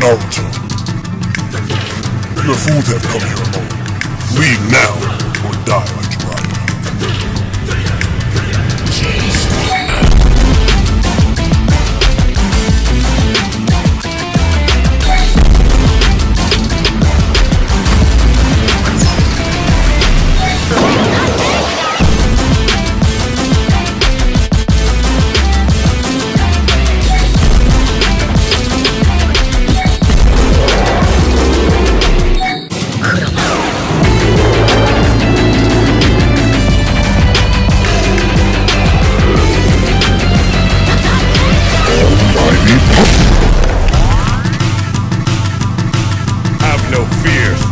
Naruto. You fools have come here alone. Leave now, or die no fears.